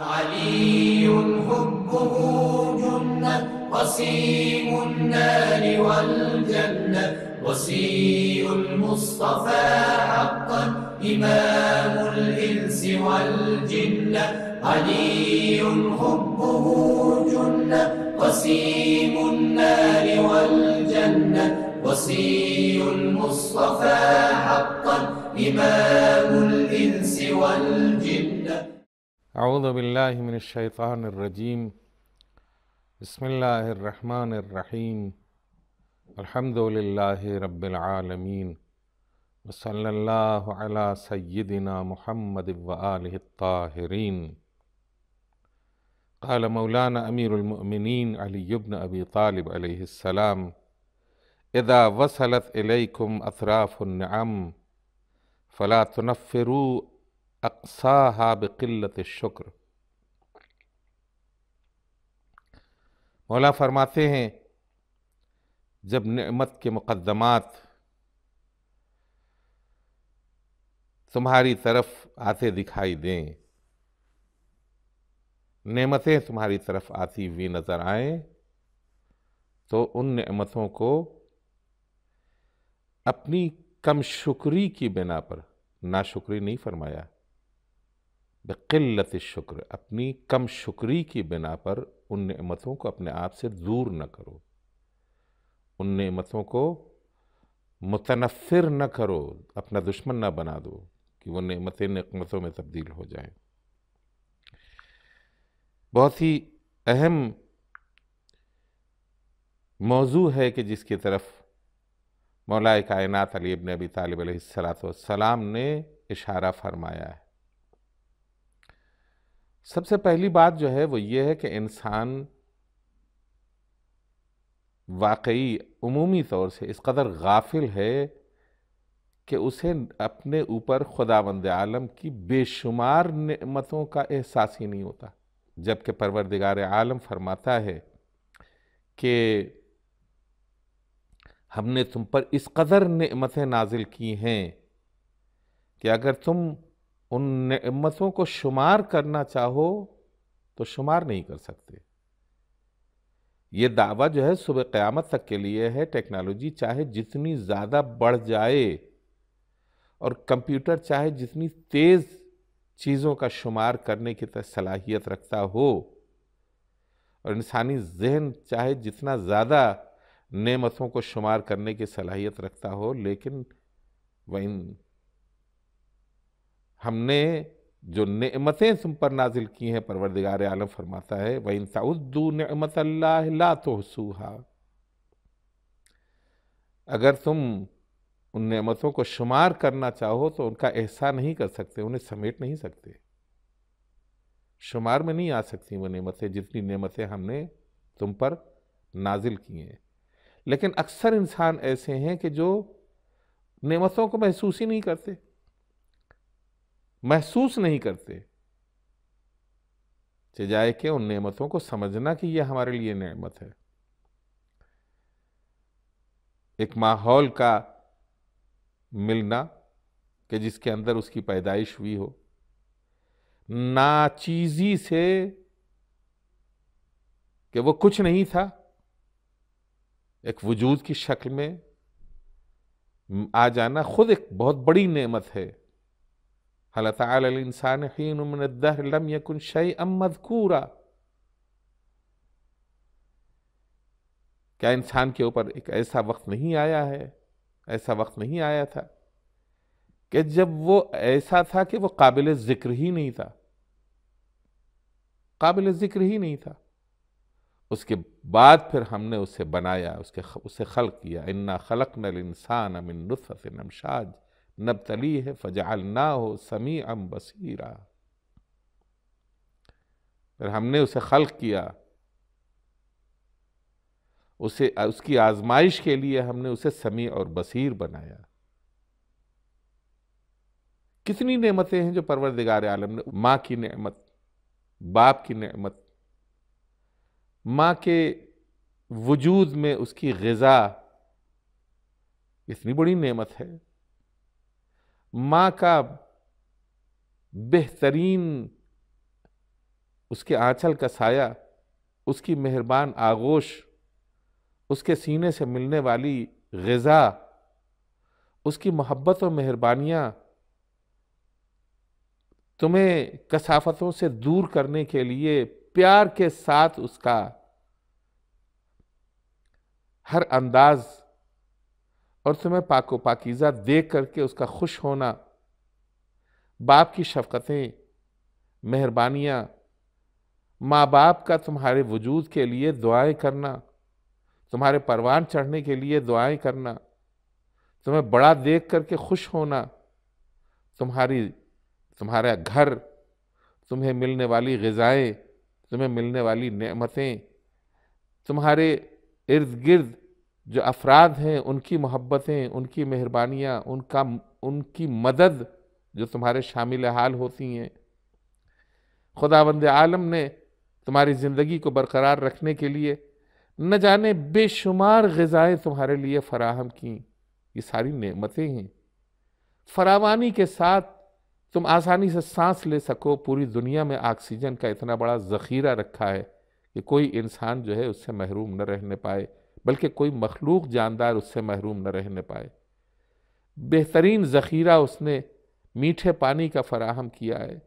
علي حبه جنة قسيم النار والجنة وسي المصطفى حقا إمام الإنس والجنة. علي حبه جنة قسيم النار والجنة وسي المصطفى حقا إمام الإنس والجنة. اعوذ باللہ من الشیطان الرجیم۔ بسم اللہ الرحمن الرحیم۔ الحمد للہ رب العالمین۔ وصلی اللہ علی سیدنا محمد وآلہ الطاہرین۔ قال مولانا امیر المؤمنین علی بن ابی طالب علیہ السلام۔ اذا وصلت الیکم اطراف النعم فلا تنفروا اقصاها بقلت الشکر مولا فرماتے ہیں، جب نعمت کے مقدمات تمہاری طرف آتے دکھائی دیں، نعمتیں تمہاری طرف آتی ہوئی نظر آئیں، تو ان نعمتوں کو اپنی کم شکری کی بنا پر ناشکری نہیں فرمایا۔ بقلت شکر اپنی کم شکری کی بنا پر ان نعمتوں کو اپنے آپ سے دور نہ کرو۔ ان نعمتوں کو متنفر نہ کرو، اپنا دشمن نہ بنا دو، کہ وہ نعمتیں نعمتوں میں تبدیل ہو جائیں۔ بہت ہی اہم موضوع ہے کہ جس کی طرف مولا کائنات علی ابن ابی طالب علیہ السلام نے اشارہ فرمایا ہے۔ سب سے پہلی بات جو ہے وہ یہ ہے کہ انسان واقعی عمومی طور سے اس قدر غافل ہے کہ اسے اپنے اوپر خداوند عالم کی بے شمار نعمتوں کا احساس ہی نہیں ہوتا۔ جبکہ پروردگار عالم فرماتا ہے کہ ہم نے تم پر اس قدر نعمتیں نازل کی ہیں کہ اگر تم ان نعمتوں کو شمار کرنا چاہو تو شمار نہیں کر سکتے۔ یہ دعویٰ جو ہے صبح قیامت تک کے لیے ہے، ٹیکنالوجی چاہے جتنی زیادہ بڑھ جائے اور کمپیوٹر چاہے جتنی تیز چیزوں کا شمار کرنے کی صلاحیت رکھتا ہو اور انسانی ذہن چاہے جتنا زیادہ نعمتوں کو شمار کرنے کی صلاحیت رکھتا ہو، لیکن وہ ان ہم نے جو نعمتیں تم پر نازل کی ہیں، پروردگار عالم فرماتا ہے، وَإِن تَعُدُّوا نِعْمَةَ اللَّهِ لَا تُحْسُوهَا اگر تم ان نعمتوں کو شمار کرنا چاہو تو ان کا احسان نہیں کر سکتے، انہیں سمیٹ نہیں سکتے۔ شمار میں نہیں آ سکتی وہ نعمتیں جتنی نعمتیں ہم نے تم پر نازل کی ہیں۔ لیکن اکثر انسان ایسے ہیں کہ جو نعمتوں کو محسوس ہی نہیں کرتے۔ محسوس نہیں کرتے۔ جائے کہ ان نعمتوں کو سمجھنا کہ یہ ہمارے لیے نعمت ہے۔ ایک ماحول کا ملنا کہ جس کے اندر اس کی پیدائش ہوئی ہو۔ ناچیزی سے کہ وہ کچھ نہیں تھا۔ ایک وجود کی شکل میں آ جانا خود ایک بہت بڑی نعمت ہے۔ اللہ تعالی الانسان حین من الدہر لم یکن شیئا مذکورا کیا انسان کے اوپر ایک ایسا وقت نہیں آیا ہے؟ ایسا وقت نہیں آیا تھا کہ جب وہ ایسا تھا کہ وہ قابل ذکر ہی نہیں تھا۔ قابل ذکر ہی نہیں تھا۔ اس کے بعد پھر ہم نے اسے بنایا، اس کے اسے خلق کیا۔ انا خلقنا الانسان من نطفت نمشاج نبتلی ہے فجعلنا ہو سمیعا بصیرا۔ پھر ہم نے اسے خلق کیا۔ اسے، اس کی آزمائش کے لیے ہم نے اسے سمیع اور بصیر بنایا۔ کتنی نعمتیں ہیں جو پروردگار عالم نے، ماں کی نعمت، باپ کی نعمت، ماں کے وجود میں اس کی غذا، اتنی بڑی نعمت ہے۔ ماں کا بہترین اس کے آنچل کا سایہ، اس کی مہربان آغوش، اس کے سینے سے ملنے والی غذا، اس کی محبت و مہربانیاں تمہیں کثافتوں سے دور کرنے کے لیے پیار کے ساتھ اس کا ہر انداز اور تمہیں پاک و پاکیزہ دیکھ کر کے اس کا خوش ہونا۔ باپ کی شفقتیں، مہربانیاں، ماں باپ کا تمہارے وجود کے لیے دعائیں کرنا، تمہارے پروان چڑھنے کے لیے دعائیں کرنا، تمہیں بڑا دیکھ کر کے خوش ہونا۔ تمہاری، تمہارا گھر، تمہیں ملنے والی غذائیں، تمہیں ملنے والی نعمتیں، تمہارے ارد گرد جو افراد ہیں، ان کی محبتیں، ان کی مہربانیاں، ان کا ان کی مدد جو تمہارے شامل حال ہوتی ہیں۔ خدا بند عالم نے تمہاری زندگی کو برقرار رکھنے کے لیے نہ جانے بے شمار غذائیں تمہارے لیے فراہم کیں۔ یہ ساری نعمتیں ہیں۔ فراوانی کے ساتھ تم آسانی سے سانس لے سکو۔ پوری دنیا میں آکسیجن کا اتنا بڑا ذخیرہ رکھا ہے کہ کوئی انسان جو ہے اس سے محروم نہ رہنے پائے۔ بلکہ کوئی مخلوق جاندار اس سے محروم نہ رہنے پائے۔ بہترین ذخیرہ اس نے میٹھے پانی کا فراہم کیا ہے۔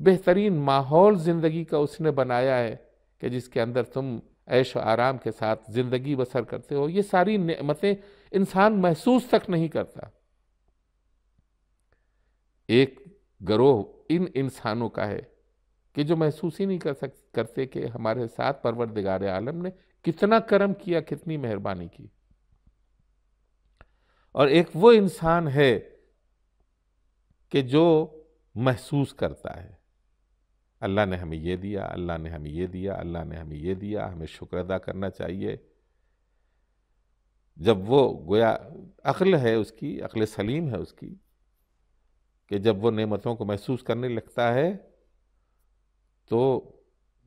بہترین ماحول زندگی کا اس نے بنایا ہے کہ جس کے اندر تم عیش و آرام کے ساتھ زندگی بسر کرتے ہو۔ یہ ساری نعمتیں انسان محسوس تک نہیں کرتا۔ ایک گروہ ان انسانوں کا ہے کہ جو محسوس ہی نہیں کر سک، کرتے کہ ہمارے ساتھ پروردگار عالم نے کتنا کرم کیا، کتنی مہربانی کی۔ اور ایک وہ انسان ہے کہ جو محسوس کرتا ہے۔ اللہ نے ہمیں یہ دیا، اللہ نے ہمیں یہ دیا، اللہ نے ہمیں یہ دیا، ہمیں شکر ادا کرنا چاہیے۔ جب وہ گویا عقل ہے اس کی، عقل سلیم ہے اس کی کہ جب وہ نعمتوں کو محسوس کرنے لگتا ہے تو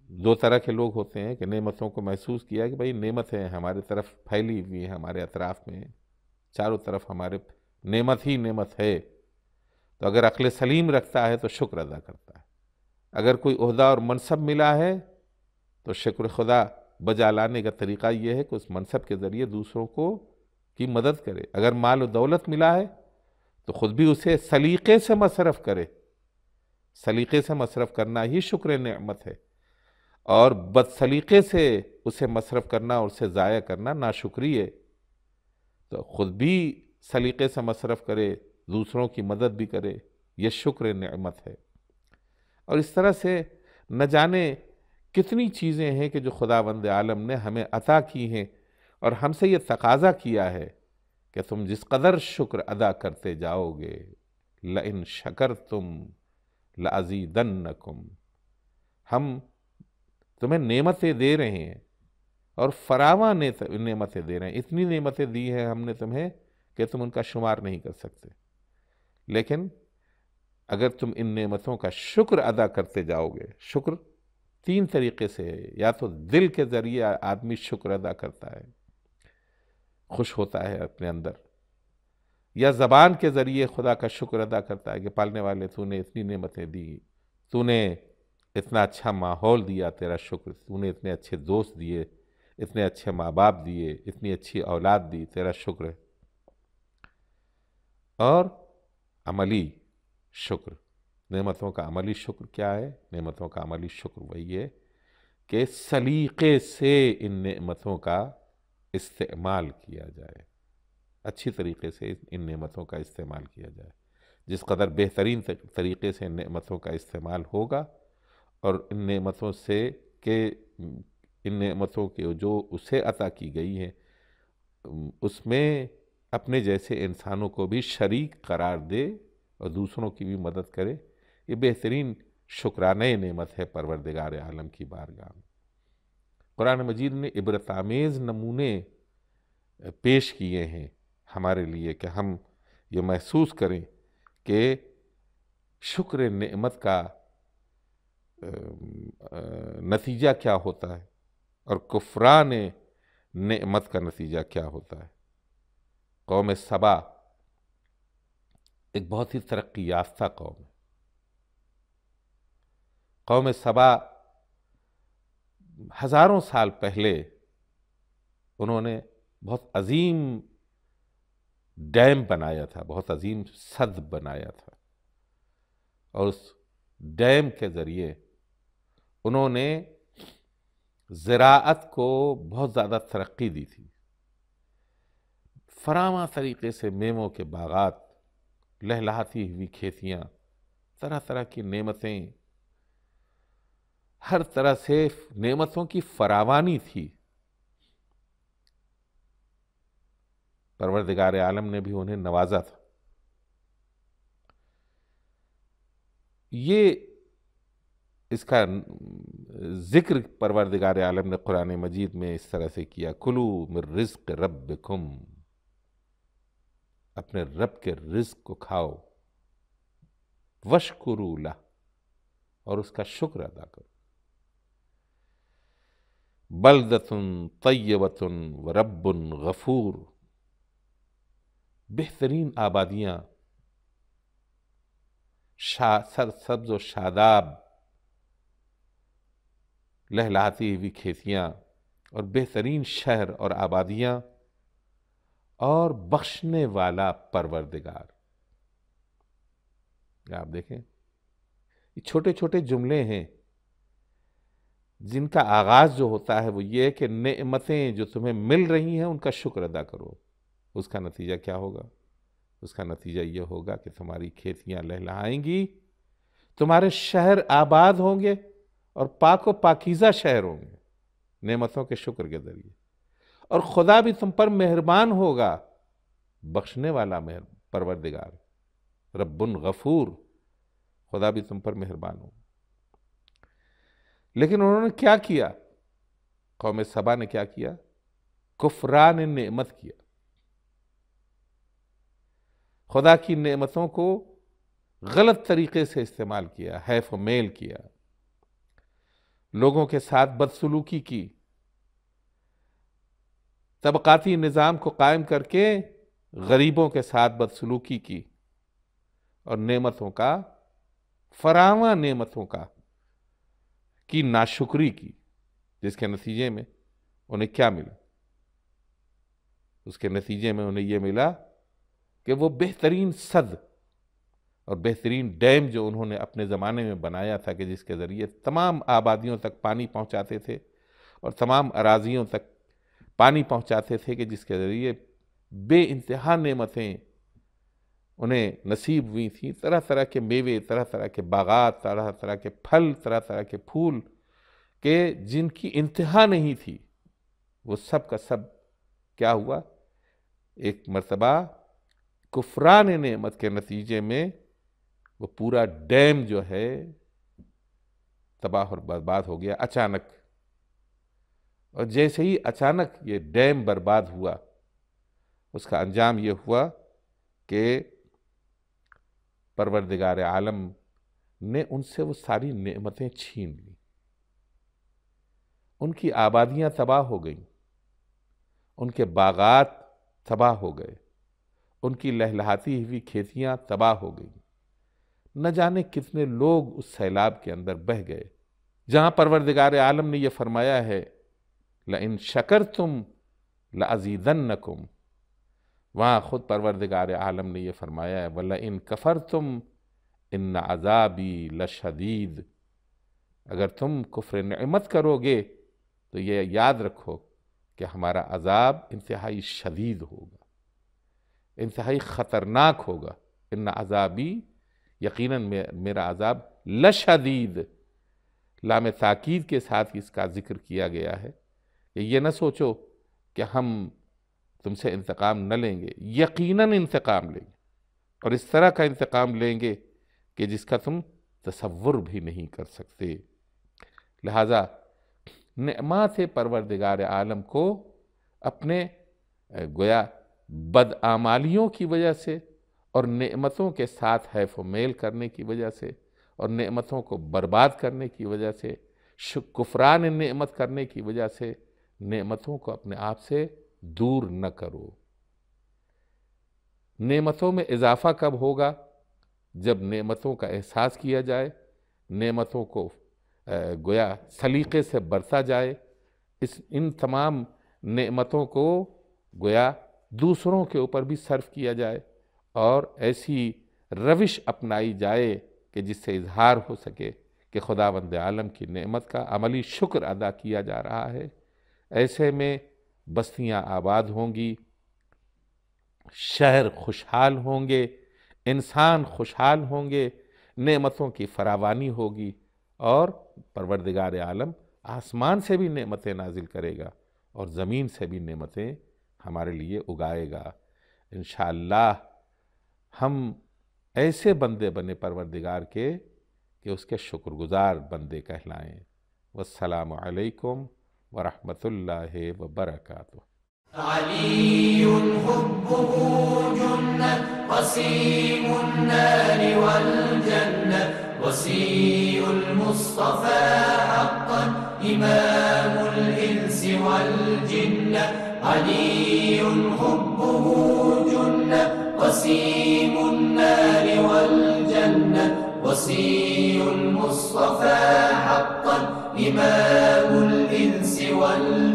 دو طرح کے لوگ ہوتے ہیں کہ نعمتوں کو محسوس کیا کہ بھائی نعمت ہے ہمارے طرف پھیلی ہوئی ہے ہمارے اطراف میں چاروں طرف ہمارے نعمت ہی نعمت ہے۔ تو اگر عقل سلیم رکھتا ہے تو شکر ادا کرتا ہے۔ اگر کوئی عہدہ اور منصب ملا ہے تو شکر خدا بجا لانے کا طریقہ یہ ہے کہ اس منصب کے ذریعے دوسروں کو کی مدد کرے۔ اگر مال و دولت ملا ہے تو خود بھی اسے سلیقے سے مصرف کرے۔ سلیقے سے مصرف کرنا ہی شکر نعمت ہے۔ اور بد سلیقے سے اسے مصرف کرنا اور اسے ضائع کرنا ناشکری ہے۔ تو خود بھی سلیقے سے مصرف کرے، دوسروں کی مدد بھی کرے، یہ شکر نعمت ہے۔ اور اس طرح سے نہ جانے کتنی چیزیں ہیں کہ جو خدا بند عالم نے ہمیں عطا کی ہیں اور ہم سے یہ تقاضا کیا ہے کہ تم جس قدر شکر ادا کرتے جاؤ گے لَإِن شَكَرْتُمْ لَأَزِيدَنَّكُمْ ہم تمہیں نعمتیں دے رہے ہیں اور فراواں نعمتیں دے رہے ہیں۔ اتنی نعمتیں دی ہیں ہم نے تمہیں کہ تم ان کا شمار نہیں کر سکتے۔ لیکن اگر تم ان نعمتوں کا شکر ادا کرتے جاؤ گے، شکر تین طریقے سے ہے۔ یا تو دل کے ذریعے آدمی شکر ادا کرتا ہے، خوش ہوتا ہے اپنے اندر، یا زبان کے ذریعے خدا کا شکر ادا کرتا ہے کہ پالنے والے تو نے اتنی نعمتیں دی، تو نے اتنا اچھا ماحول دیا، تیرا شکر۔ تو نے اتنے اچھے دوست دیے، اتنے اچھے ماں باپ دیے، اتنی اچھی اولاد دی، تیرا شکر ہے۔ اور عملی شکر۔ نعمتوں کا عملی شکر کیا ہے؟ نعمتوں کا عملی شکر وہی ہے کہ سلیقے سے ان نعمتوں کا استعمال کیا جائے۔ اچھی طریقے سے ان نعمتوں کا استعمال کیا جائے۔ جس قدر بہترین طریقے سے ان نعمتوں کا استعمال ہوگا اور ان نعمتوں سے کہ، ان نعمتوں کے جو اسے عطا کی گئی ہیں اس میں اپنے جیسے انسانوں کو بھی شریک قرار دے اور دوسروں کی بھی مدد کرے۔ یہ بہترین شکرانہ نعمت ہے پروردگار عالم کی بارگاہ میں۔ قرآن مجید نے عبرت آمیز نمونے پیش کیے ہیں ہمارے لیے کہ ہم یہ محسوس کریں کہ شکر نعمت کا نتیجہ کیا ہوتا ہے؟ اور کفران نعمت کا نتیجہ کیا ہوتا ہے؟ قوم سبا، ایک بہت ہی ترقی یافتہ قوم ہے۔ قوم سبا، ہزاروں سال پہلے انہوں نے بہت عظیم ڈیم بنایا تھا، بہت عظیم صد بنایا تھا۔ اور اس ڈیم کے ذریعے انہوں نے زراعت کو بہت زیادہ ترقی دی تھی۔ فراواں طریقے سے میموں کے باغات، لہلاتی ہوئی کھیتیاں، طرح طرح کی نعمتیں۔ ہر طرح سے نعمتوں کی فراوانی تھی۔ پروردگار عالم نے بھی انہیں نوازا تھا۔ یہ اس کا ذکر پروردگار عالم نے قرآن مجید میں اس طرح سے کیا کلو مر رزق رب اپنے رب کے رزق کو کھاؤ، وشکرو لہ، اور اس کا شکر ادا کرو۔ بلدتن طیبتن و رب غفور۔ بہترین آبادیاں سر سبز و شاداب لہلاتی ہوئی کھیتیاں اور بہترین شہر اور آبادیاں اور بخشنے والا پروردگار۔ آپ دیکھیں، یہ چھوٹے چھوٹے جملے ہیں جن کا آغاز جو ہوتا ہے وہ یہ ہے کہ نعمتیں جو تمہیں مل رہی ہیں ان کا شکر ادا کرو۔ اس کا نتیجہ کیا ہوگا؟ اس کا نتیجہ یہ ہوگا کہ تمہاری کھیتیاں لہلائیں گی، تمہارے شہر آباد ہوں گے اور پاک و پاکیزہ شہر ہوں گے نعمتوں کے شکر کے ذریعے۔ اور خدا بھی تم پر مہربان ہوگا، بخشنے والا مہر، پروردگار۔ رب غفور، خدا بھی تم پر مہربان ہوگا لیکن انہوں نے کیا کیا؟ قوم سبا نے کیا کیا؟ کفران نعمت کیا۔ خدا کی نعمتوں کو غلط طریقے سے استعمال کیا، حیف و میل کیا۔ لوگوں کے ساتھ بدسلوکی کی۔ طبقاتی نظام کو قائم کر کے غریبوں کے ساتھ بدسلوکی کی اور نعمتوں کا، فراواں نعمتوں کا، کی ناشکری کی، جس کے نتیجے میں انہیں کیا ملا؟ اس کے نتیجے میں انہیں یہ ملا کہ وہ بہترین صد اور بہترین ڈیم جو انہوں نے اپنے زمانے میں بنایا تھا کہ جس کے ذریعے تمام آبادیوں تک پانی پہنچاتے تھے اور تمام اراضیوں تک پانی پہنچاتے تھے کہ جس کے ذریعے بے انتہا نعمتیں انہیں نصیب ہوئی تھیں۔ طرح طرح کے میوے، طرح طرح کے باغات، طرح طرح کے پھل، طرح طرح کے پھول کہ جن کی انتہا نہیں تھی، وہ سب کا سب کیا ہوا؟ ایک مرتبہ کفران نعمت کے نتیجے میں وہ پورا ڈیم جو ہے تباہ اور برباد ہو گیا اچانک۔ اور جیسے ہی اچانک یہ ڈیم برباد ہوا، اس کا انجام یہ ہوا کہ پروردگار عالم نے ان سے وہ ساری نعمتیں چھین لی۔ ان کی آبادیاں تباہ ہو گئیں، ان کے باغات تباہ ہو گئے، ان کی لہلہاتی ہوئی کھیتیاں تباہ ہو گئیں۔ نہ جانے کتنے لوگ اس سیلاب کے اندر بہ گئے۔ جہاں پروردگار عالم نے یہ فرمایا ہے لَإِن شَكَرْتُمْ لَأَزِيدَنَّكُمْ وہاں خود پروردگار عالم نے یہ فرمایا ہے، وَلَئِن كَفَرْتُمْ إِنَّ عَذَابِي لَشَدِيد اگر تم کفر نعمت کرو گے تو یہ یاد رکھو کہ ہمارا عذاب انتہائی شدید ہوگا، انتہائی خطرناک ہوگا۔ ان عذابی یقیناً میرا عذاب لشدید، لام تاکید کے ساتھ اس کا ذکر کیا گیا ہے کہ یہ نہ سوچو کہ ہم تم سے انتقام نہ لیں گے، یقیناً انتقام لیں گے۔ اور اس طرح کا انتقام لیں گے کہ جس کا تم تصور بھی نہیں کر سکتے۔ لہذا نعمات پروردگار عالم کو اپنے گویا، بدعمالیوں کی وجہ سے اور نعمتوں کے ساتھ حیف و میل کرنے کی وجہ سے اور نعمتوں کو برباد کرنے کی وجہ سے کفران نعمت کرنے کی وجہ سے نعمتوں کو اپنے آپ سے دور نہ کرو۔ نعمتوں میں اضافہ کب ہوگا؟ جب نعمتوں کا احساس کیا جائے، نعمتوں کو گویا سلیقے سے برتا جائے۔ اس، ان تمام نعمتوں کو گویا دوسروں کے اوپر بھی صرف کیا جائے۔ اور ایسی روش اپنائی جائے کہ جس سے اظہار ہو سکے کہ خدا بند عالم کی نعمت کا عملی شکر ادا کیا جا رہا ہے۔ ایسے میں بستیاں آباد ہوں گی، شہر خوشحال ہوں گے، انسان خوشحال ہوں گے، نعمتوں کی فراوانی ہوگی اور پروردگار عالم آسمان سے بھی نعمتیں نازل کرے گا اور زمین سے بھی نعمتیں ہمارے لیے اگائے گا۔ انشاءاللہ ہم ایسے بندے بنے پروردگار کے کہ اس کے شکر گزار بندے کہلائیں۔ والسلام علیکم ورحمۃ اللہ وبرکاتہ۔ علي حبه جنة قسيم النار والجنة وسيء المصطفى حقا، إمام الإنس والجنة، علي حبه جنة وسيم النار والجنة وصي المصطفى حقا إمام الإنس والجنة.